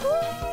Woohoo!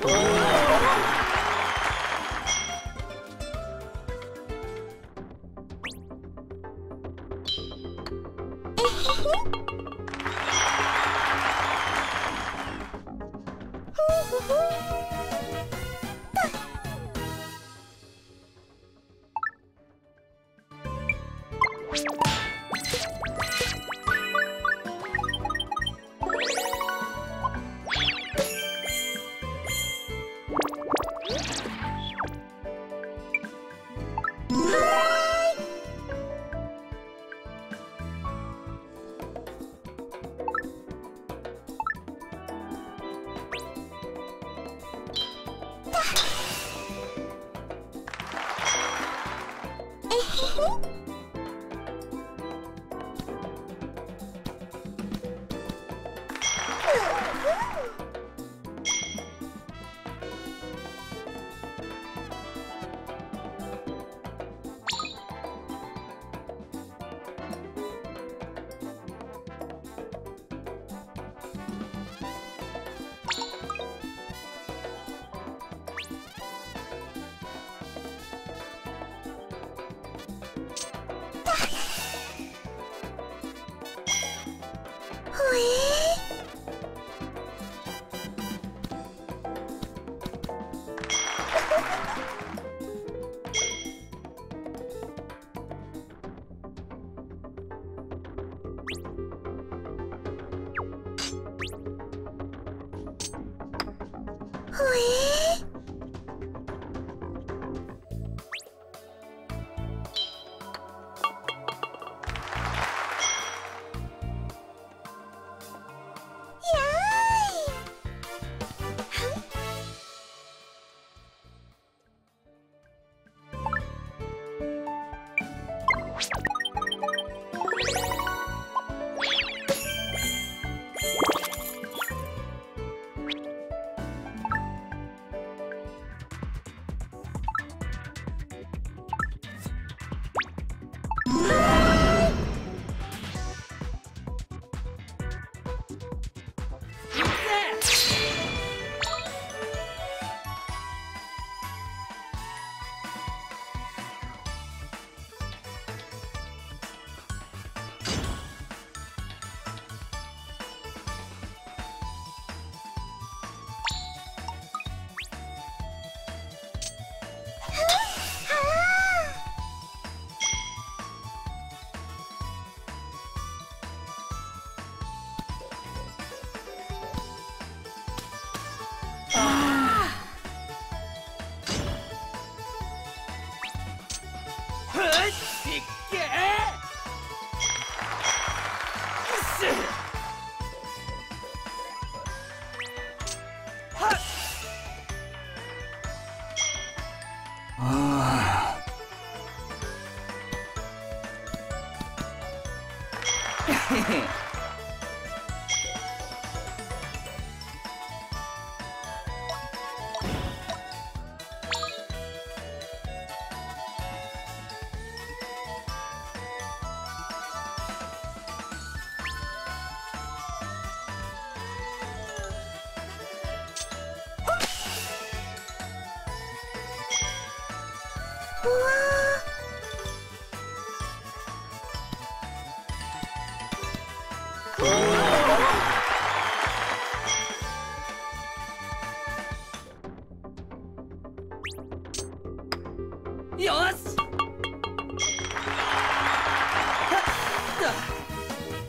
Oh.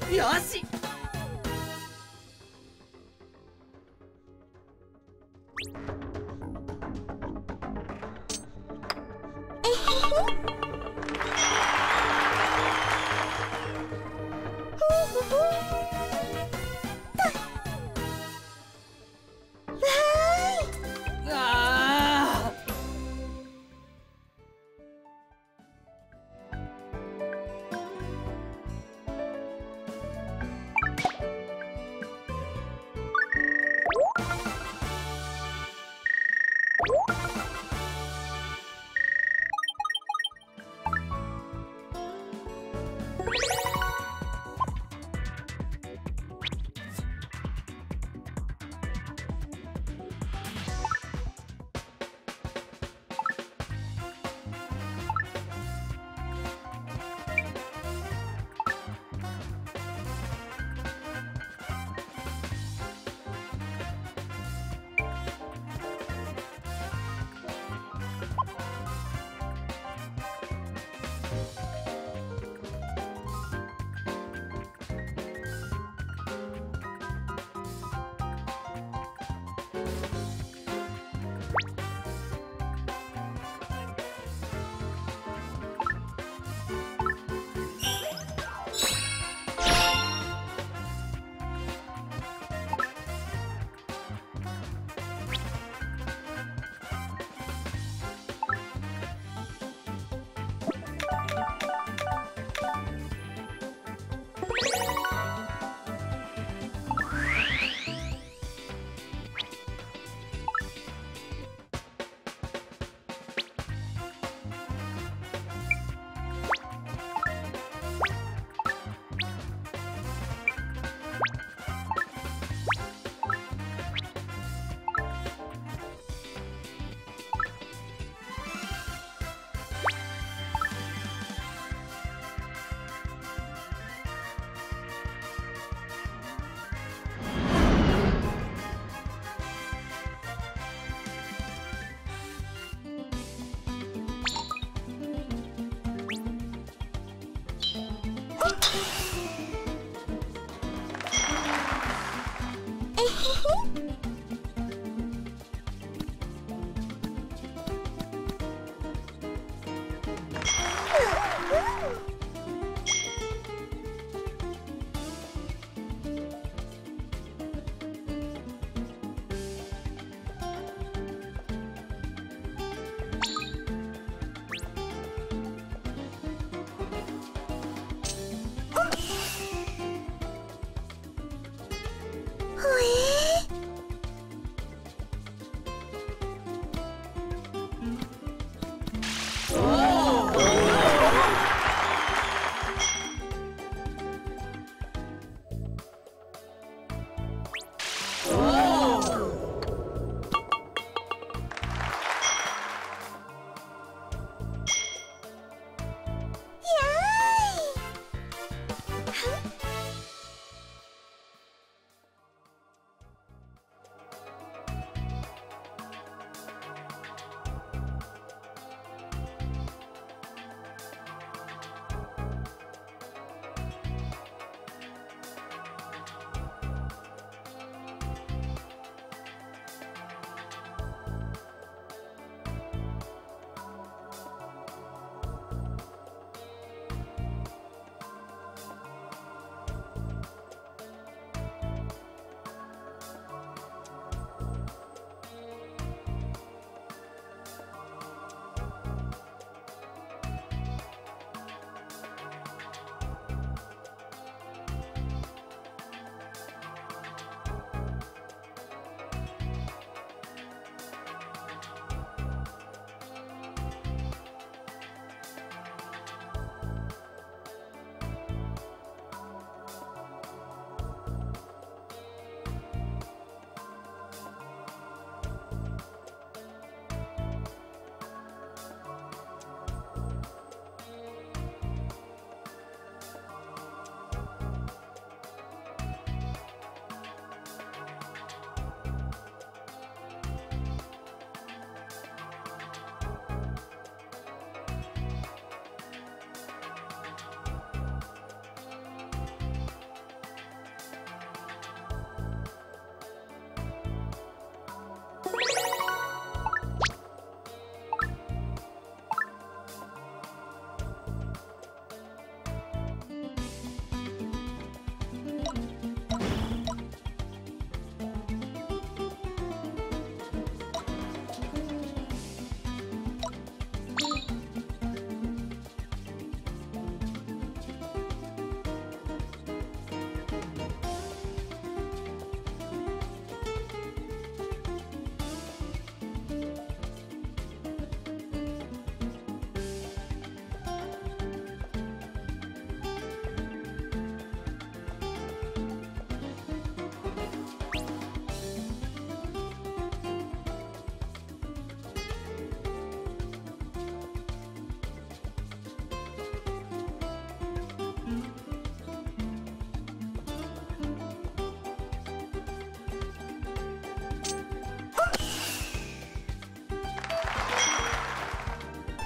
よし。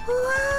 哇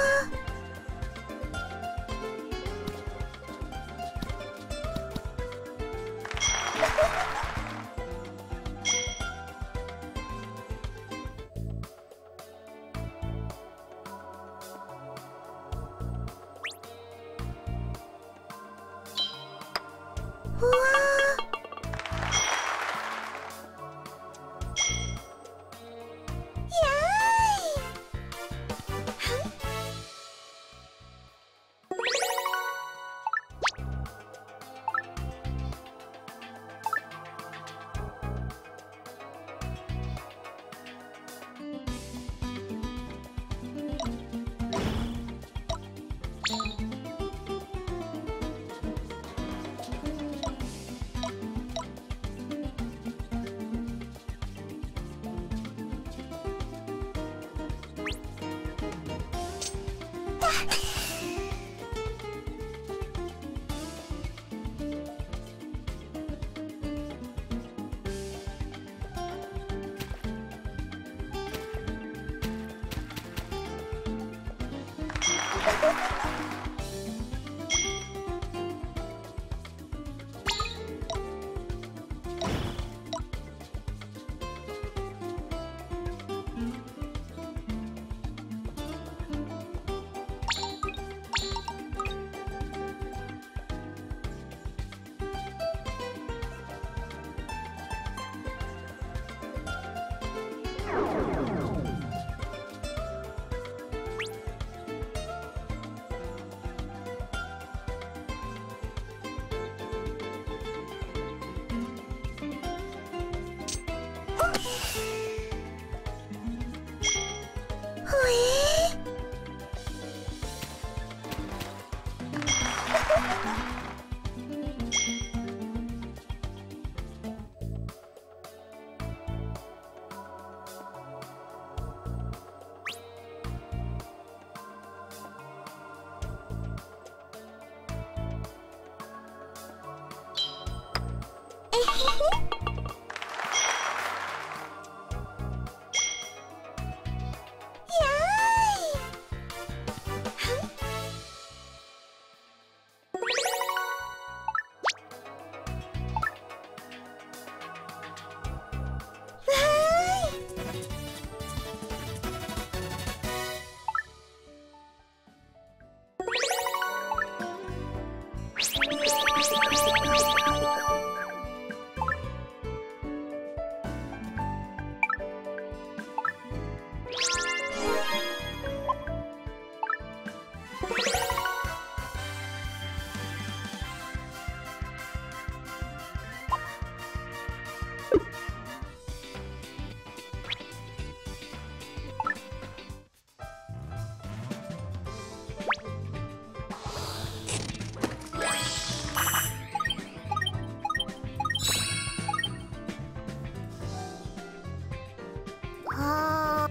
Hehehehe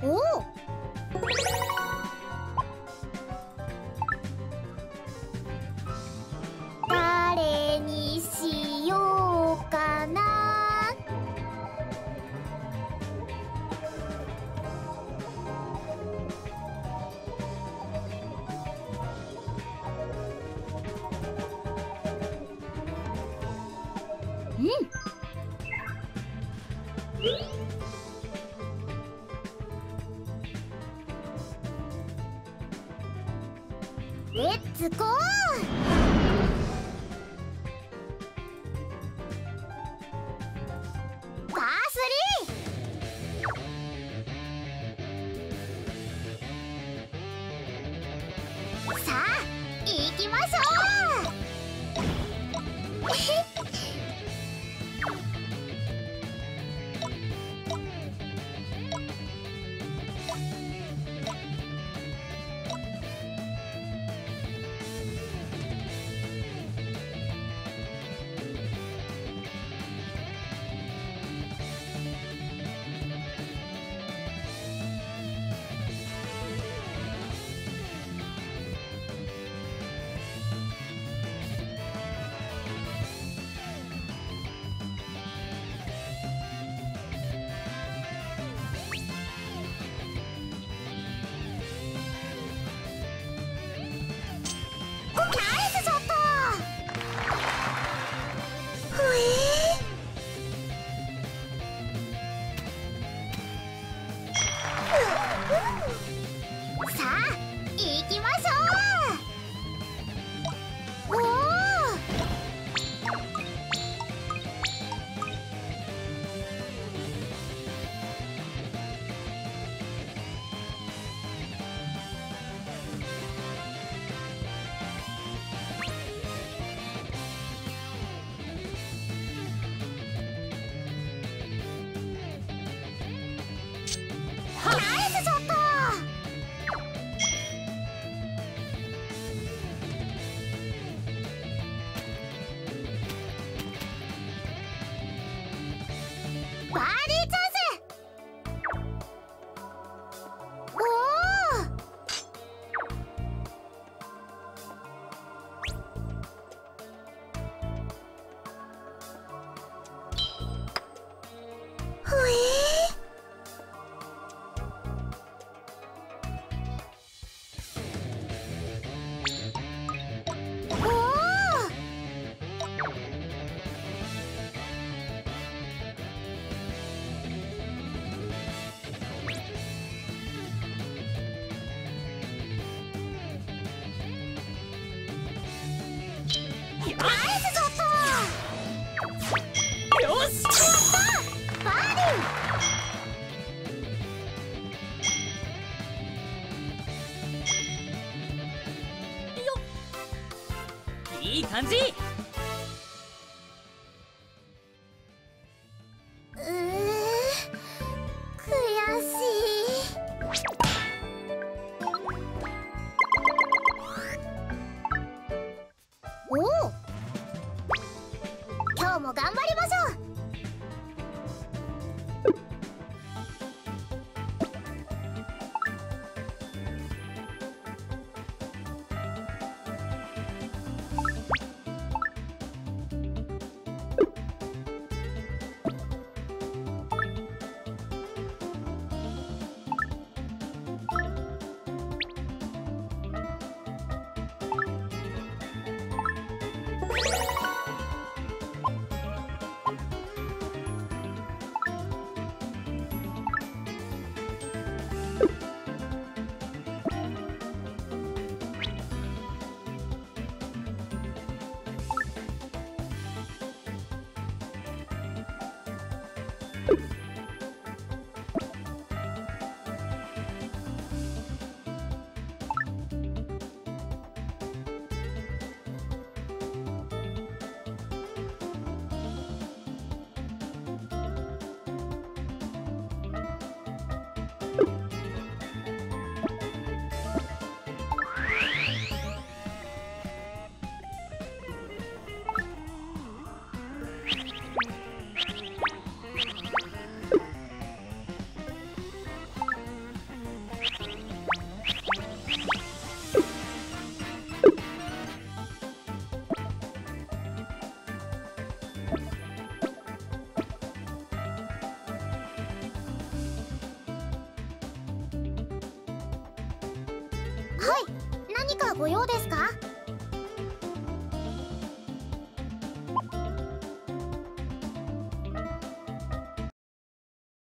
哦在 哪